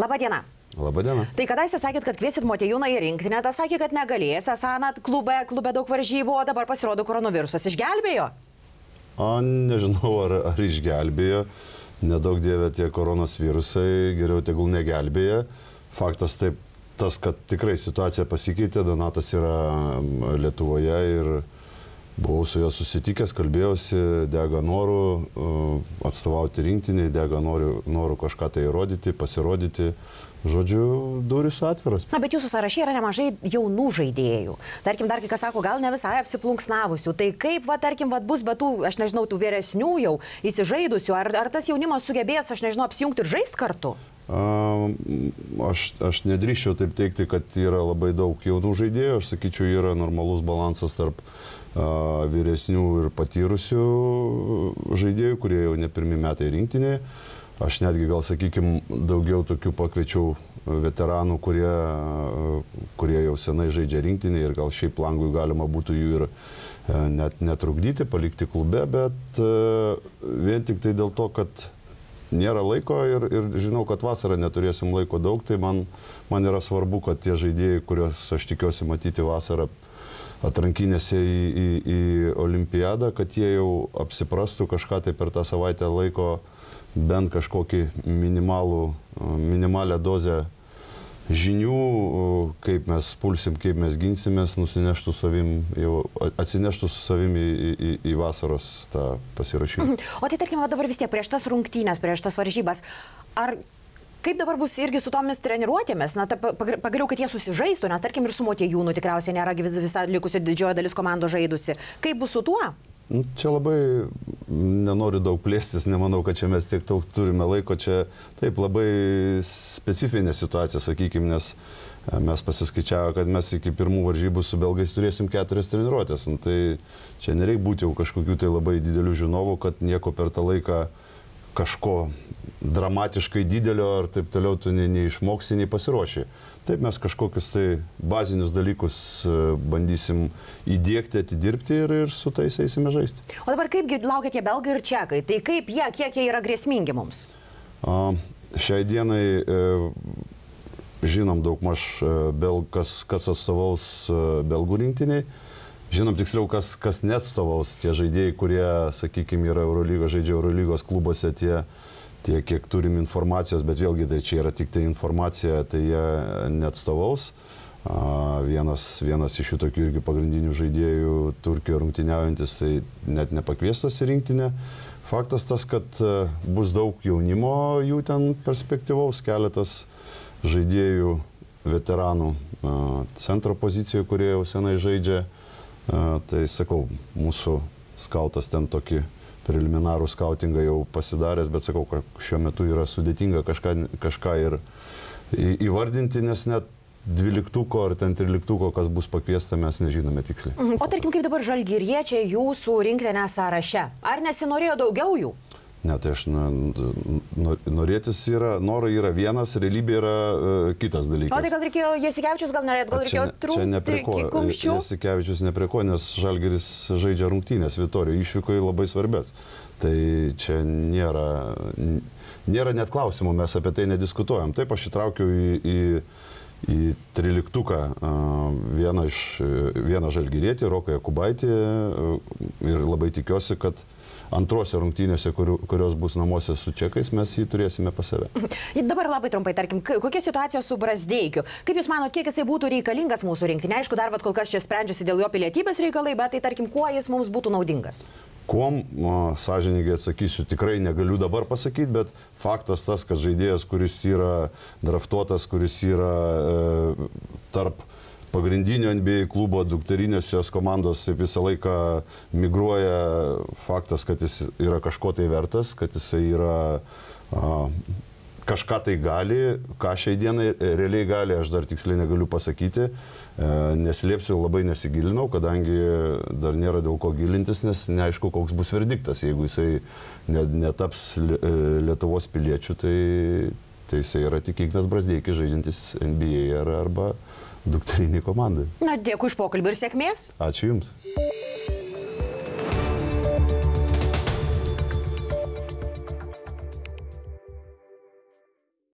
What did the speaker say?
Labadiena. Labadiena. Tai kadaise sakėt, kad kviesit Motejūną į rinktinę, tas sakė, kad negalės, esą net klube, klube daug varžybų, o dabar pasirodo koronavirusas. Išgelbėjo? O nežinau, ar, ar išgelbėjo. Nedaug dievė tie koronos virusai, geriau tegul negelbėja. Faktas taip, tas, kad tikrai situacija pasikeitė, Donatas yra mm, Lietuvoje ir buvau su juo susitikęs, kalbėjausi, dega norų uh, atstovauti rinktiniai, dega norų, kažką tai įrodyti, pasirodyti. Žodžiu, durys atviras. Na, bet jūsų sąraše yra nemažai jaunų žaidėjų. Tarkim, dar kai kas sako, gal ne visai apsiplunksnavusių. Tai kaip, va, tarkim, va, bus be tų, aš nežinau, tų vyresnių jau įsižaidusių, ar, ar tas jaunimas sugebės, aš nežinau, apsijungti ir žaisti kartu? Aš, aš nedrįščiau taip teikti, kad yra labai daug jaunų žaidėjų, aš sakyčiau, yra normalus balansas tarp a, vyresnių ir patyrusių žaidėjų, kurie jau ne pirmi metai rinktinėje. Aš netgi gal, sakykime, daugiau tokių pakviečiau veteranų, kurie, kurie jau senai žaidžia rinktinį ir gal šiaip langui galima būtų jų ir net netrukdyti, palikti klube, bet vien tik tai dėl to, kad nėra laiko ir, ir žinau, kad vasarą neturėsim laiko daug, tai man, man yra svarbu, kad tie žaidėjai, kuriuos aš tikiuosi matyti vasarą atrankinėse į, į, į olimpiadą, kad jie jau apsiprastų kažką tai per tą savaitę laiko bent kažkokį minimalų, minimalę dozę žinių, kaip mes pulsim, kaip mes ginsimės, nusineštų savim, jau atsineštų su savim į, į, į vasaros tą pasirašymą. O tai tarkim, dabar vis tiek prieš tas rungtynės, prieš tas varžybas, ar Kaip dabar bus irgi su tomis treniruotėmis? Na, ta, pagaliau, kad jie susižaistų, nes tarkim ir su Motėjūnu tikriausiai nėra visa likusi didžioji dalis komandos žaidusi. Kaip bus su tuo? Nu, čia labai nenoriu daug plėstis, nemanau, kad čia mes tiek daug turime laiko, čia taip labai specifinė situacija, sakykime, nes e, mes pasiskaičiavome, kad mes iki pirmų varžybų su belgais turėsim keturias treniruotės. Nu, tai čia nereikia būti jau kažkokių tai labai didelių žinovų, kad nieko per tą laiką kažko dramatiškai didelio ar taip toliau tu nei, nei išmoksi, nei pasiruoši. Taip mes kažkokius tai bazinius dalykus e, bandysim įdėkti, atidirbti ir, ir su tais eisime žaisti. O dabar kaipgi laukia tie belgai ir čekai? Tai kaip jie, kiek jie yra grėsmingi mums? A, šiai dienai e, žinom daug maž e, bel, kas, kas atstovaus e, belgų rinktiniai. Žinom tiksliau, kas, kas neatstovaus tie žaidėjai, kurie, sakykime, yra Eurolygos, žaidžia Eurolygos klubuose, tie, tiek, kiek turim informacijos, bet vėlgi tai čia yra tik tai informacija, tai jie neatstovaus. Vienas, vienas iš jų tokių irgi pagrindinių žaidėjų Turkijoje rungtyniaujantis, tai net nepakviestas į rinktinę. Faktas tas, kad bus daug jaunimo jų ten perspektyvaus, keletas žaidėjų, veteranų centro pozicijoje, kurie jau senai žaidžia. Tai sakau, mūsų skautas ten tokį preliminarų skautingą jau pasidaręs, bet sakau, kad šiuo metu yra sudėtinga kažką, kažką ir įvardinti, nes net dvyliktuko ar ten tryliktuko, kas bus pakviesta, mes nežinome tiksliai. O tarkim, kaip dabar žalgyriečiai jūsų rinktinė sąraše? Ar nesinorėjo daugiau jų? Ne, tai aš norėtis yra, norai yra vienas, realybė yra uh, kitas dalykas. O tai gal reikėjo, Jasikevičius gal norėtų, gal reikėjo trūkti Jasikevičius ne prie ko, nes Žalgeris žaidžia rungtynės Vitorijoje, išvyko į labai svarbės. Tai čia nėra, nėra net klausimų, mes apie tai nediskutuojam. Taip aš įtraukiau į, į, į triliktuką vieną, iš, vieną žalgyrėtį, Roką Jakubaitį ir labai tikiuosi, kad antrose rungtynėse, kur, kurios bus namuose su čekais, mes jį turėsime pas save. Dabar labai trumpai, tarkim, kokia situacija su Brasdeikiu? Kaip Jūs manote, kiek jisai būtų reikalingas mūsų rinktinė? Aišku, dar vat, kol kas čia sprendžiasi dėl jo pilietybės reikalai, bet tai tarkim, kuo jis mums būtų naudingas? Kuom, sąžininkai atsakysiu, tikrai negaliu dabar pasakyti, bet faktas tas, kad žaidėjas, kuris yra draftuotas, kuris yra e, tarp pagrindinio NBA klubo dukterinės jos komandos visą laiką migruoja faktas, kad jis yra kažko tai vertas, kad jis yra a, kažką tai gali, ką šiai dienai realiai gali, aš dar tiksliai negaliu pasakyti, e, neslėpsiu, labai nesigilinau, kadangi dar nėra dėl ko gilintis, nes neaišku, koks bus verdiktas. Jeigu jisai netaps Lietuvos piliečių, tai, tai jisai yra tik Ignas Brasdeikis žaidžiantis NBA arba dukterinį komandai. Na, dėkui iš pokalbį ir sėkmės. Ačiū Jums.